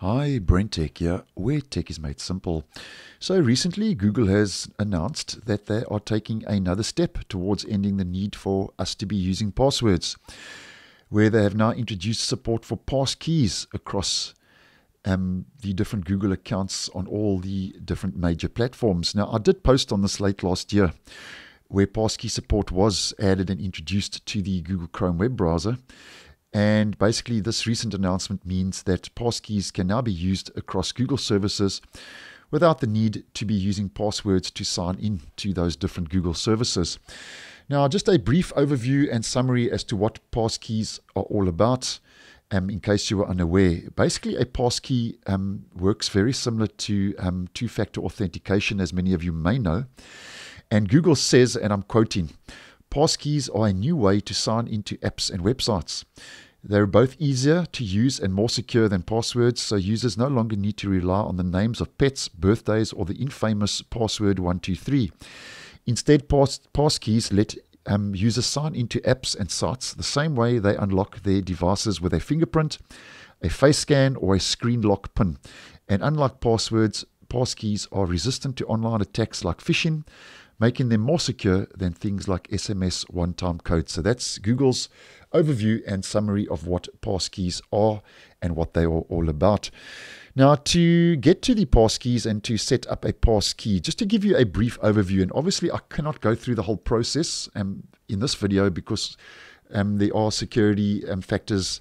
Hi, BrenTech here, where tech is made simple. So recently, Google has announced that they are taking another step towards ending the need for us to be using passwords, where they have now introduced support for passkeys across um, the different Google accounts on all the different major platforms. Now, I did post on this late last year where passkey support was added and introduced to the Google Chrome web browser. And basically, this recent announcement means that passkeys can now be used across Google services without the need to be using passwords to sign in to those different Google services. Now, just a brief overview and summary as to what passkeys are all about. Um, in case you were unaware, basically a passkey um, works very similar to um, two factor authentication, as many of you may know. And Google says, and I'm quoting, passkeys are a new way to sign into apps and websites. They're both easier to use and more secure than passwords, so users no longer need to rely on the names of pets, birthdays, or the infamous password 123. Instead, pass, passkeys let um, users sign into apps and sites the same way they unlock their devices with a fingerprint, a face scan, or a screen lock pin. And unlike passwords, passkeys are resistant to online attacks like phishing, making them more secure than things like SMS one time codes. So that's Google's overview and summary of what passkeys are and what they are all about. Now, to get to the passkeys and to set up a passkey, just to give you a brief overview, and obviously I cannot go through the whole process um, in this video because um, there are security um, factors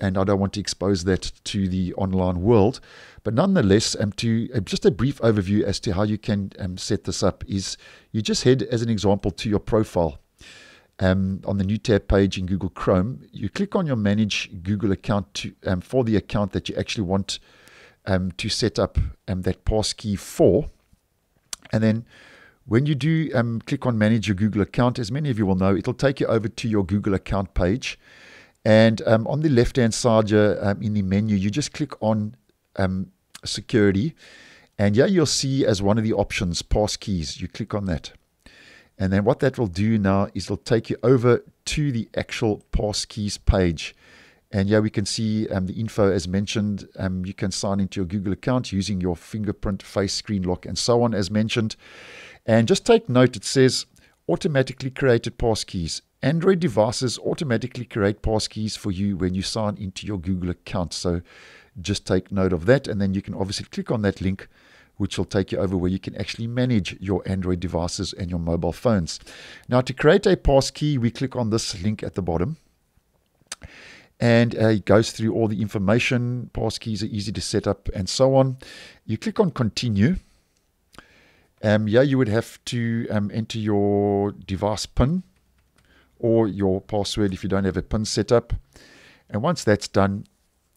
and I don't want to expose that to the online world. But nonetheless, um, to uh, just a brief overview as to how you can um, set this up is you just head, as an example, to your profile um, on the new tab page in Google Chrome, you click on your Manage Google account to, um, for the account that you actually want um, to set up um, that passkey for. And then when you do um, click on Manage your Google account, as many of you will know, it'll take you over to your Google account page. And um, on the left hand side uh, in the menu, you just click on Security. And yeah, you'll see as one of the options passkeys. You click on that. And then what that will do now is it'll take you over to the actual passkeys page. And yeah, we can see um, the info as mentioned. Um, you can sign into your Google account using your fingerprint, face, screen lock, and so on, as mentioned. And just take note it says automatically created passkeys. Android devices automatically create passkeys for you when you sign into your Google account. So just take note of that. And then you can obviously click on that link which will take you over where you can actually manage your Android devices and your mobile phones. Now, to create a passkey, we click on this link at the bottom. And uh, it goes through all the information. Passkeys are easy to set up and so on. You click on continue. Um, yeah, you would have to um, enter your device PIN or your password if you don't have a PIN set up. And once that's done,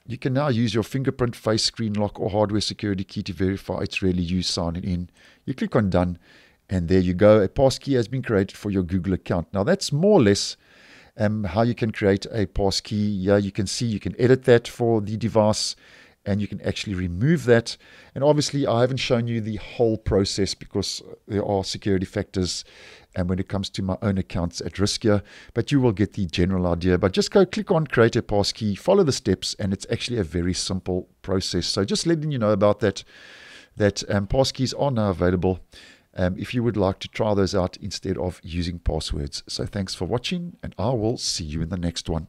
you can now use your fingerprint, face screen lock, or hardware security key to verify it's really you signing in. You click on done, and there you go. A passkey has been created for your Google account. Now, that's more or less um, how you can create a passkey. Yeah, you can see you can edit that for the device and you can actually remove that. And obviously, I haven't shown you the whole process because there are security factors. And when it comes to my own accounts at risk here, but you will get the general idea. But just go click on create a passkey, follow the steps, and it's actually a very simple process. So just letting you know about that, that um, passkeys are now available. Um, if you would like to try those out instead of using passwords. So thanks for watching, and I will see you in the next one.